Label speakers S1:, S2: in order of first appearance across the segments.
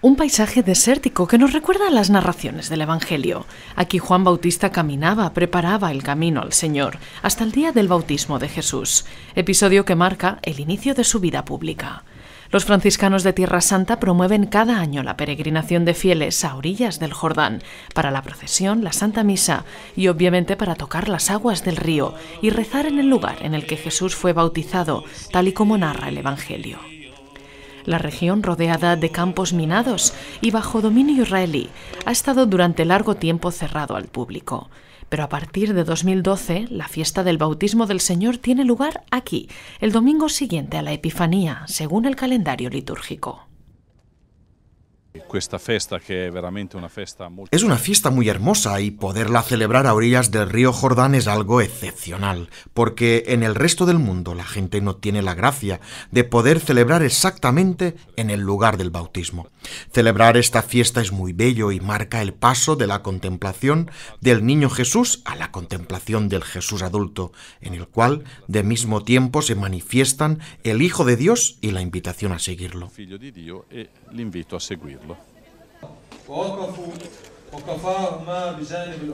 S1: Un paisaje desértico que nos recuerda las narraciones del Evangelio. Aquí Juan Bautista caminaba, preparaba el camino al Señor, hasta el día del bautismo de Jesús, episodio que marca el inicio de su vida pública. Los franciscanos de Tierra Santa promueven cada año la peregrinación de fieles a orillas del Jordán, para la procesión, la Santa Misa y obviamente para tocar las aguas del río y rezar en el lugar en el que Jesús fue bautizado, tal y como narra el Evangelio. La región, rodeada de campos minados y bajo dominio israelí, ha estado durante largo tiempo cerrado al público. Pero a partir de 2012, la fiesta del bautismo del Señor tiene lugar aquí, el domingo siguiente a la Epifanía, según el calendario litúrgico.
S2: Es una fiesta muy hermosa y poderla celebrar a orillas del río Jordán es algo excepcional, porque en el resto del mundo la gente no tiene la gracia de poder celebrar exactamente en el lugar del bautismo. Celebrar esta fiesta es muy bello y marca el paso de la contemplación del niño Jesús a la contemplación del Jesús adulto, en el cual de mismo tiempo se manifiestan el Hijo de Dios y la invitación a seguirlo.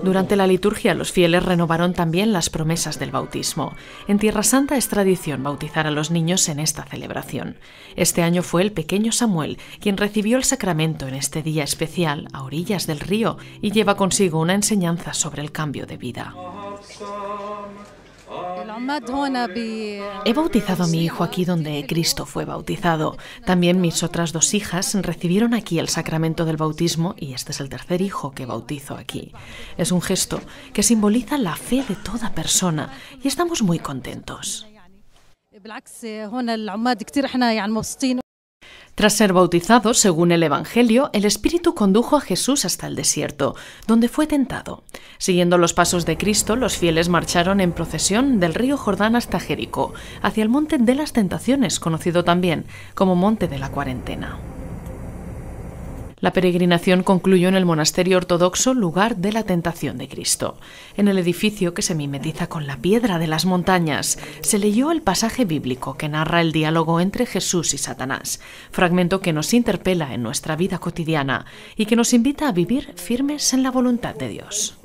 S1: Durante la liturgia los fieles renovaron también las promesas del bautismo. En Tierra Santa es tradición bautizar a los niños en esta celebración. Este año fue el pequeño Samuel quien recibió el sacramento en este día especial a orillas del río y lleva consigo una enseñanza sobre el cambio de vida. He bautizado a mi hijo aquí donde Cristo fue bautizado. También mis otras dos hijas recibieron aquí el sacramento del bautismo y este es el tercer hijo que bautizo aquí. Es un gesto que simboliza la fe de toda persona y estamos muy contentos. Tras ser bautizado, según el Evangelio, el Espíritu condujo a Jesús hasta el desierto, donde fue tentado. Siguiendo los pasos de Cristo, los fieles marcharon en procesión del río Jordán hasta Jericó, hacia el Monte de las Tentaciones, conocido también como Monte de la Cuarentena. La peregrinación concluyó en el monasterio ortodoxo lugar de la tentación de Cristo. En el edificio que se mimetiza con la piedra de las montañas se leyó el pasaje bíblico que narra el diálogo entre Jesús y Satanás, fragmento que nos interpela en nuestra vida cotidiana y que nos invita a vivir firmes en la voluntad de Dios.